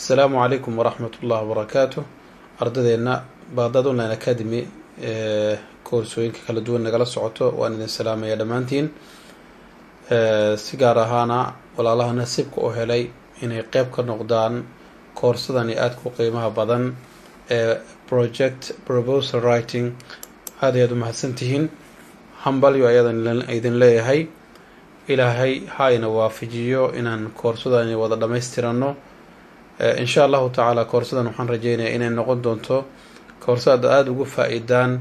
asalaamu calaykum waraxmat ullahi wabarakaatu ardadeenna baadad online academy ee koorsooyinka kala duwan nagala socoto waan idin salaamaya dhammaantiin. Si gaar ahaana walaalaha nasiibka u helay inay qeyb ka noqdaan koorsadani aada ku qiimaha badan ee project proposal writing. Aada ayaad u mahadsantihiin. Hambalyo ayadan idin leeyahay. Ilaahay ha ina waafajiyo inaan koorsadani wada dhammaystirano insha allahu tacaala koorsadan waxaan rajeynayaa inay noqon doonto koorsad aada ugu faa-iidaan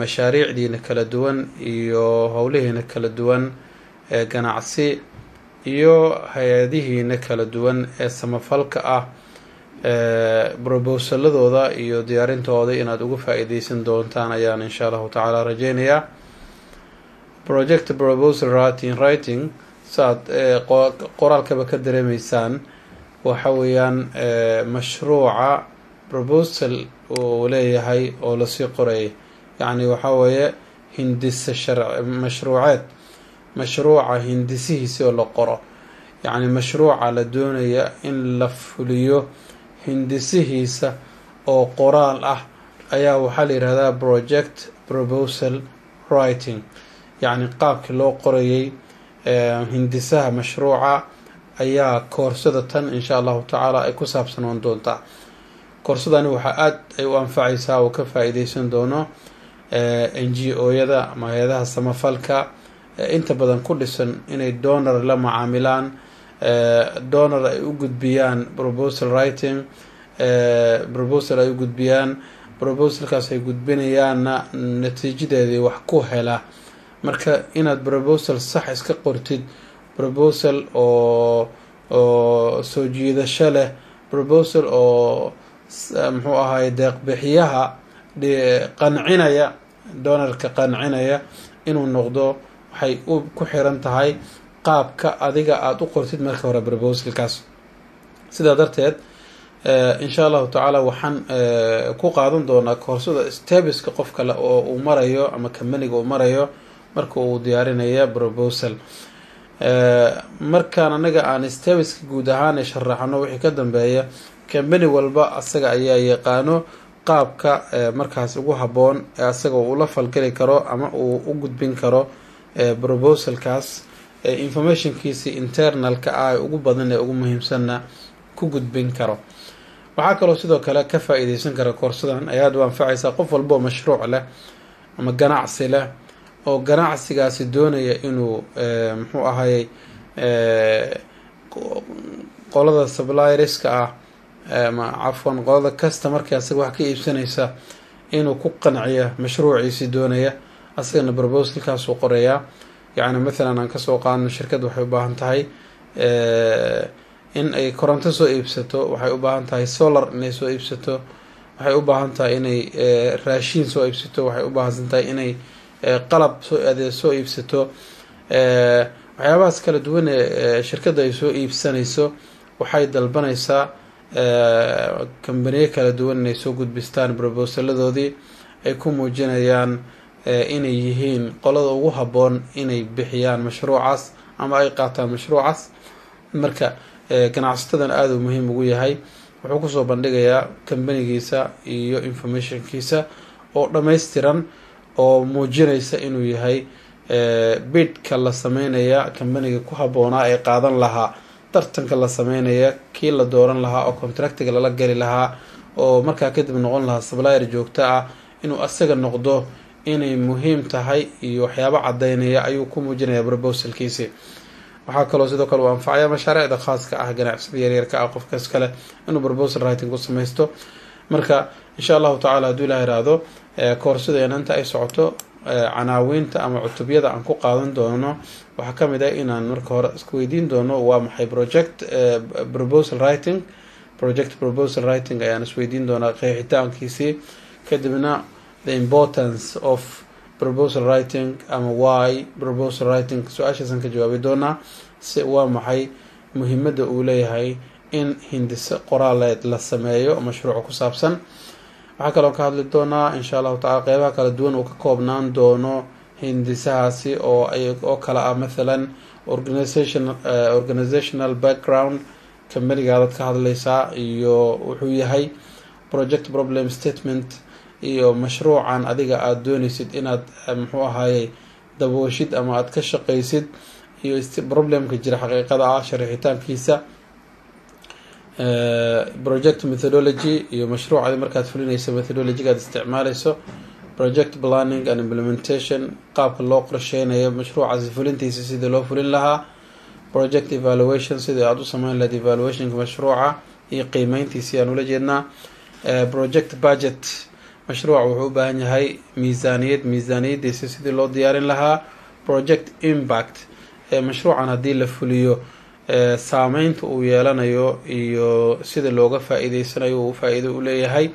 mashaariicdiina kala duwan iyo howlihiina kala duwan ee ganacsi iyo hay'adihiina kala duwan ee samafalka ah brobosaladooda iyo diyaarintooda inaad ugu faa-iideysan doontaan ayaan insha allahu tacaala rajeynayaa project proposal writing writing saaad qoraalkaba ka dareemeysaan waxa weeyaan mashruuca proposal uu leeyahay oo la sii qorayay yacni waxa weeye hindise shar mashruuceed. Mashruuca hindisihiisi oo la qoro. Yacni mashruuca la doonaya in la fuliyo hindisihiisa oo qoraal ah ayaa waxaa la yihahdaa project proposal writing. Yacni qaabkii loo qorayay hindisaha mashruuca ayaa koorsada tan insha allahu tacaala ay ku saabsanoon doontaa koorsadani waxaa aada ay u anfacaysaa oo ka faa-iideysan doono n g o-yada ama hay'adaha samafalka inta badan ku dhisan inay donor la macaamilaan donor ay u gudbiyaan proposal writing proposal ay u gudbiyaan proposalkaas ay gudbinayaanna natiijadeedii wax ku hela. Marka inaad proposal sax iska qortid proposal oo oo soo jiidasho leh proposal oo muxuu ahaay deeqbixiyaha qancinaya doonarka qancinaya inuu noqdo waxay ku xiran tahay qaabka adiga aada u qortid marka hore proposalkaas. Sidaa darteed insha allahu tacaala waxaan ku qaadan doonaa koorsada stebiska qof kale oo uu marayo ama kambaniga uu marayo marka uu diyaarinaya proposal markaan anaga aan stebiska guud ahaan sharaxno wixii ka dambeeya kambani walba asaga ayaa yaqaano qaabka markaas ugu habboon ee asaga uu la falgeli karo ama uu u gudbin karo proposalkaas informationkiisi internalka ah ugu badan ee ugu muhiimsanna ku gudbin karo. Waxaa kaloo sidoo kale ka faa-iideysan kara koorsadan ayaad u anfacaysaa qof walba oo mashruuc leh ama ganacsi leh oo ganacsigaasi doonaya inuu muxuu ahayey qolada supplierska ah ama cafwan qolada customarka asaga wax ka iibsanaysa inuu ku qanciya mashruuciisi doonaya asagana proposalkaasuu qorayaa yacni mathalan aan ka soo qaadno shirkad waxay u baahan tahay in ay koronto soo iibsato waxay u baahan tahay solar inay soo iibsato waxay u baahan tahay inay raashiin soo iibsato waxay u baahansan tahay inay qalab soo iibsato waxyaabahaas kala duwan ee shirkadda ay soo iibsanayso waxay dalbanaysaa kambaniyo kala duwan inay soo gudbistaan probosaladoodii ay ku muujinayaan inay yihiin qolada ugu habboon inay bixiyaan mashruucaas ama ay qaataan mashruucaas. Marka ganacsatadan aada uu muhiim ugu yahay wuxuu ku soo bandhigayaa kambanigiisa iyo informationkiisa oo dhammaystiran oo muujinaysa inuu yahay bidka la sameynaya kambaniga ku habboonaa ee qaadan lahaa tartanka la sameynaya kii la dooran lahaa oo contractiga lala geli lahaa oo markaa kadib noqon lahaa supplier joogto ah inuu asaga noqdo inay muhiim tahay iyo waxyaabo cadaynaya ayuu ku muujinaya proposalkiisi. Waxaa kaloo sidoo kale uu anfacaya mashaariicda khaaska ah ganacsada yaryarka ah qofkaas kale inuu proposal writing ku samaysto. Marka insha allahu tacala hadduu ilaah iraahdo koorsadeena inta ay socoto canaawiinta ama cutubyada aan ku qaadan doono waxaa ka mid ah inaan marka hore isku weydiin doono waa maxay project proposal writing? Project proposal writing ayaan isweydiin doonaa qeexitaankiisii. Kadibna the importance of proposal writing ama why proposal writing su'aashaasaan ka jawaabi doonaa si waa maxay muhiimada uu leeyahay in hindise qoraaleed la sameeyo mashruuca ku saabsan waxaa kaloo ka hadli doonaa insha allahu tacala qeybaha kala duwan uu ka koobnaan doono hindisahaasi oo oo kale ah. Mathalan organization organizational background kambanigaadad ka hadlaysaa iyo wuxuu yahay project problem statement iyo mashruucan adiga aada dooneysid inaad muxuu ahaayey dabooshid ama aada ka shaqaysid iyo problemka jira xaqiiqada ah sharixitaankiisa project methodology iyo mashruucadi markaad fulinayso methodologyga aad isticmaaleyso project planning and implementation qaabka loo qorsheynayo mashruucaasi fulintiisa sidii loo fulin lahaa project evaluation sidii aada u sameyn lahayd evaluationka mashruuca iyo qiimeyntiisi aan ula jeednaa. Project budget mashruuca wuxuu u baahan yahay miisaaniyad miisaaniyadiisa sidii loo diyaarin lahaa project impact mashruucan haddii la fuliyo saameynta uu yeelanayo iyo sida looga faa-iideysanayo uu faa-iido u leeyahay.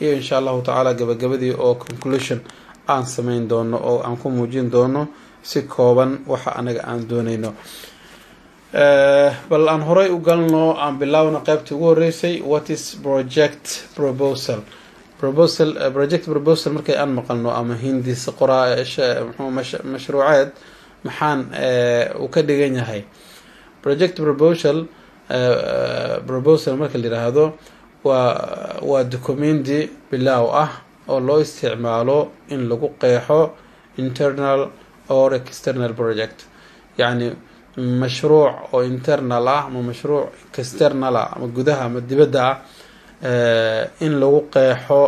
Iyo insha allahu tacaala gabagabadii oo conclusion aan sameyn doono oo aan ku muujin doono si kooban waxa anaga aan dooneyno bal aan horey u galno aan bilaawno qeybtii ugu horeysay what is project proposal? Proposal project proposal markay aan maqalno ama hindisa qoraa mashruuceed maxaan uu ka dhigan yahay project proposal proposal marka la yiraahdo waa waa documenti bilaaw ah oo loo isticmaalo in lagu qeexo internal or external project. Yacni mashruuc oo internal ah ama mashruuc external ah ama gudaha ama dibadda ah in lagu qeexo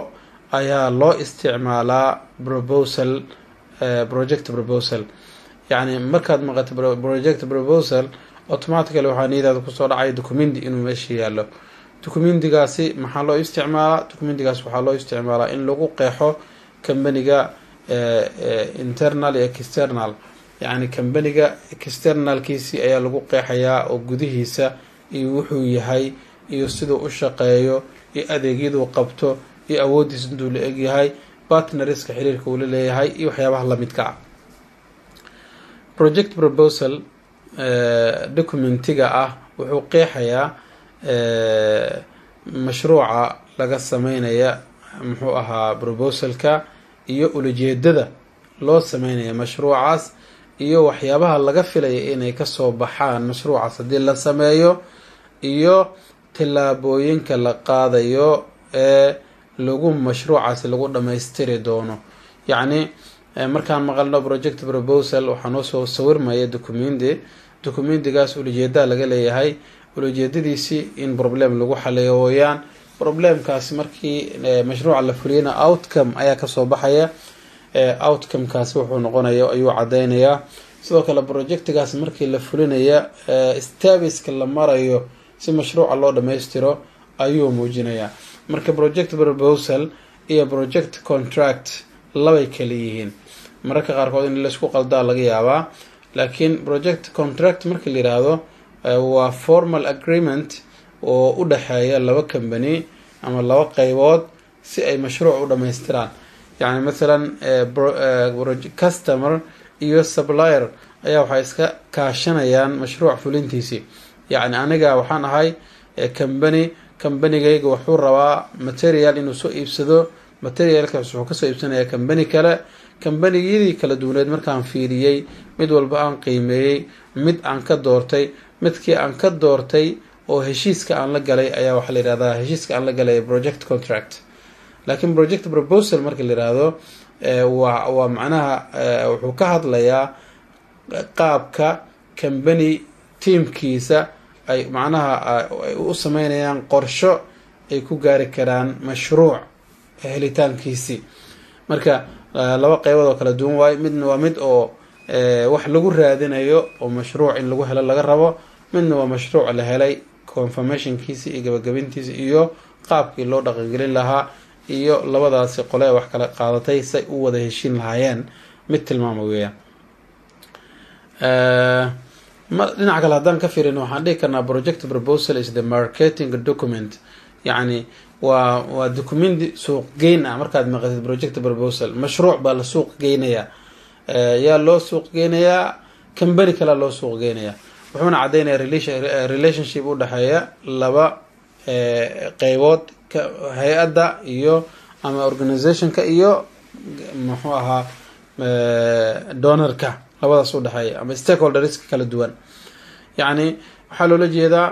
ayaa loo isticmaalaa proposal project proposal. Yacni markaad maqato project proposal automatically waxaa niyadaada ku soo dhacaya documenti inuu meesha yaallo. Documentigaasi maxaa loo isticmaalaa? Documentigaas waxaa loo isticmaalaa in lagu qeexo kambaniga internal iyo external. Yacni kambaniga externalkiisii ayaa lagu qeexayaa oo gudihiisa iyo wuxuu yahay iyo siduu u shaqeeyo iyo adeegyaduu qabto iyo awooddiisa intuu la egyahay partneriska xiriirka uu la leeyahay iyo waxyaabaha lamidka ah. Project proposal documentiga ah wuxuu qeexayaa mashruuca laga sameynaya muxuu ahaa proposalka iyo ulajeedada loo sameynaya mashruucaas iyo waxyaabaha laga filaya inay ka soo baxaan mashruucaas haddii la sameeyo iyo tillaabooyinka la qaadayo ee lagu mashruucaasi lagu dhammaystiri doono. Yacni markaan maqalno project proposal waxaa noo soo sawirmaya documenti documentigaas ulajeedaa laga leeyahay. Ulajeedadiisii in problem lagu xaleeyo wooyaan problemkaasi markii mashruuca la fuliyana outcome ayaa ka soo baxaya. Outcomekaasi wuxuu noqonaya ayuu cadeynayaa sidoo kale projectigaas markii la fulinaya stabiska la marayo si mashruuca loo dhammaystiro ayuu muujinayaa. Marka project proposal iyo project contract labay kala yihiin. Mararka qaarkood in laysku qaldaa laga yaabaa laakiin project contract marka la yiraahdo waa formal agreement oo u dhexeeya laba company ama laba qeybood si ay mashruuc u dhammaystiraan. Yacni mathalan customer iyo supplier ayaa waxay iska kaashanayaan mashruuc fulintiisii. Yacni aniga waxaan ahay company combanigayga wuxuu rabaa material inuu soo iibsado materialkaas wuxuu ka soo iibsanayaa company kale. Kambaniyadii kala duwaneed markaan fiiriyey mid walba aan qiimeeyey mid aan ka doortay midkii aan ka doortay oo heshiiska aan la galay ayaa waxaa la yihahdaa heshiiska aan la galay project contract. Laakiin project proposal marka la yihahdo waa waa macnaha wuxuu ka hadlayaa qaabka company teamkiisa ay macnaha ay u sameynayaan qorsho ay ku gaari karaan mashruuc helitaankiisii marka laba qeybood oo kala duwan waayo midna waa mid oo wax lagu raadinayo oo mashruuc in lagu helo laga rabo. Midna waa mashruuc la helay confirmationkiisi iyo gabagabintiisi iyo qaabkii loo dhaqangelin lahaa iyo labadaasi qole wax kala qaadatay say u wada heshiin lahaayeen. Mid tilmaama weeyaan. Dhinaca kale haddaan ka fiirin waxaan dhihi karnaa project proposal is the marketing document yacni waa waa documenti suuq geyn ah. Markaad maqatid project proposal mashruuc baa la suuq geynayaa. Yaa loo suuq geynayaa company kalea loo suuq geynayaa. Wuxuuna caddeynaya relationship u dhexeeya laba qeybood hay'adda iyo ama organizationka iyo muxuu ahaa donorka. Labadaas u dhexeeya ama stakeholderska kala duwan. Yacni waxaa loola jeedaa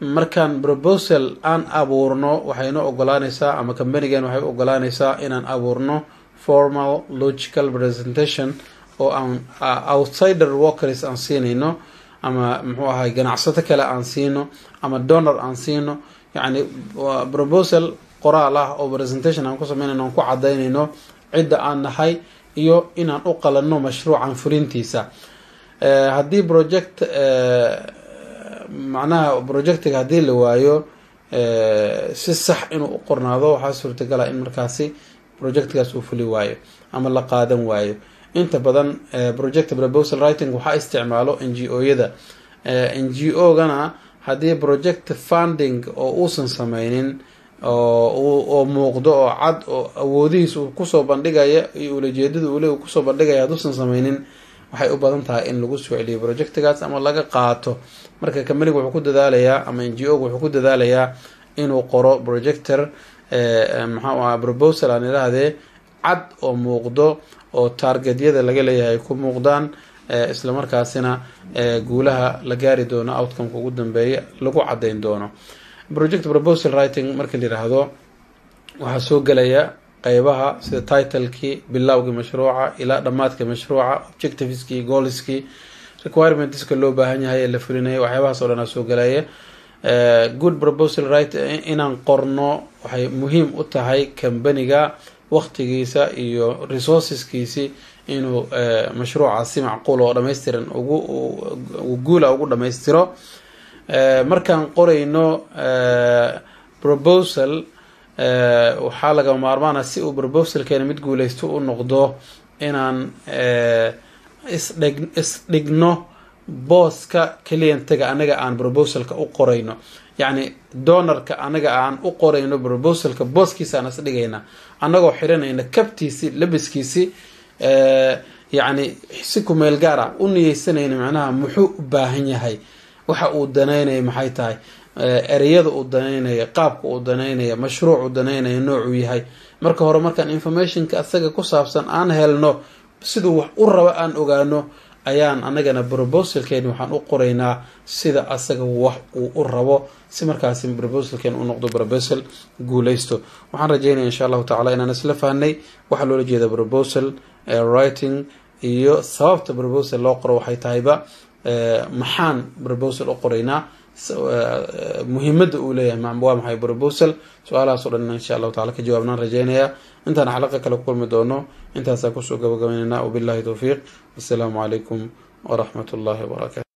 markaan proposal aan abuurno waxayna ogolaanaysaa ama companigan waxay u ogolaanaysaa inaan abuurno formal logical presentation oo aan outsider workers aan siinayno ama muxuu ahay ganacsato kale aan siino ama donor aan siino. Yacni proposal qoraal ah oo presentation aan ku sameynayno aan ku cadaynayno cidda aan nahay iyo inaan u qalanno mashruucan fulintiisa. Haddii project macnaha projectiga haddii la waayo si sax inuu u qornaado waxaa suurtagala in markaasi projectgaas uu fuli waayo ama la qaadan waayo. Inta badan project proposal writing waxaa isticmaalo n g o-yada. N g o-gana haddii project funding oo uusan sameynin oo muuqdo oo cad oo awoodihiis uu ku soo bandhigaya iyo ulajeedada ule ku soo bandhigaya hadduusan sameynin waxay u badan tahay in lagu soo celiyo projectgaas ama laga qaato. Marka companiga wuxuu ku dadaalayaa ama n g o wuxuu ku dadaalayaa inuu qoro projector maxaa aha proposal aan idhaahdee cad oo muuqdo oo targetyada laga leeyahay ku muuqdaan islamarkaasina guulaha la gaari doono outcomeka ugu dambeeya lagu cadeyn doono. Project proposal writing marka la yiraahdo waxaa soo gelaya qeybaha sida titlekii bilowgii mashruuca ilaa dhammaadka mashruuca objectiveskii goalskii requirementska loo baahan yahay ee la fulinayo waxyaabahaas o dhan aa soo gelaya good proposal right inaan qorno waxay muhiim u tahay companiga waqtigiisa iyo resourceskiisi inuu mashruucaas si macquul oo dhammaystiran ugu guula ugu dhammaystiro. Markaan qorayno proposal waxaa laga maarmaana si uu proposalkeena mid guuleysto u noqdo inaan isdhig isdhigno booska clientga anaga aan proposalka u qorayno. Yacni donorka anaga aan u qorayno proposalka booskiisa aan isdhigayna annagoo xiranayna kabtiisi labiskiisi yacni si kumeel gaar ah u niyeysanayna macnaha muxuu u baahan yahay? Waxa uu danaynaya maxay tahay ereyada uu danaynaya qaabka uu danaynaya mashruuc uu danaynaya noocuu yahay. Marka hore markaan informationka asaga ku saabsan aan helno siduu wax u rabo aan ogaano ayaan anagana proposalkeeni waxaan u qoraynaa sida asaga wax uu u rabo si markaasi proposalkeen u noqdo proposal guuleysto waxaan rajeynaya insha allahu tacala inaan isla fahnay waxaa loola jeeda proposal writing iyo sababta proposal loo qoro waxay tahayba maxaan proposal u qoraynaa muhiimada uu leeyahay waa maxay proposal? Su'aalahaas o dhan insha allahu tacala ka jawaabnaan rajeynayaa intaan xalaqa kale ku kulmi doono intaasaan ku soo gabagabaynayna wabillahi towfiiq wassalaamu calaykum waraxmat ullahi wabarakatu